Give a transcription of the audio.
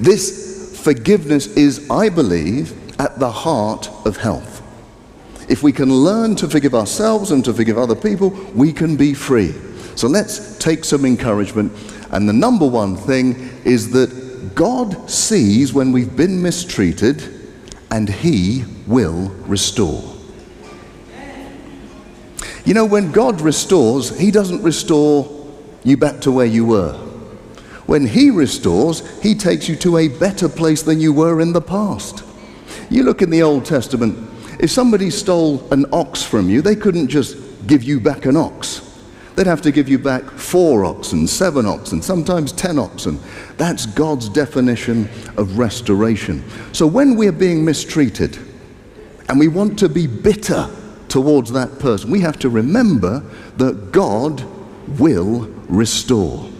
This forgiveness is, I believe, at the heart of health. If we can learn to forgive ourselves and to forgive other people, we can be free. So let's take some encouragement. And the number one thing is that God sees when we've been mistreated and He will restore. You know, when God restores, He doesn't restore you back to where you were. When He restores, He takes you to a better place than you were in the past. You look in the Old Testament, if somebody stole an ox from you, they couldn't just give you back an ox. They'd have to give you back four oxen, seven oxen, sometimes ten oxen. That's God's definition of restoration. So when we're being mistreated and we want to be bitter towards that person, we have to remember that God will restore.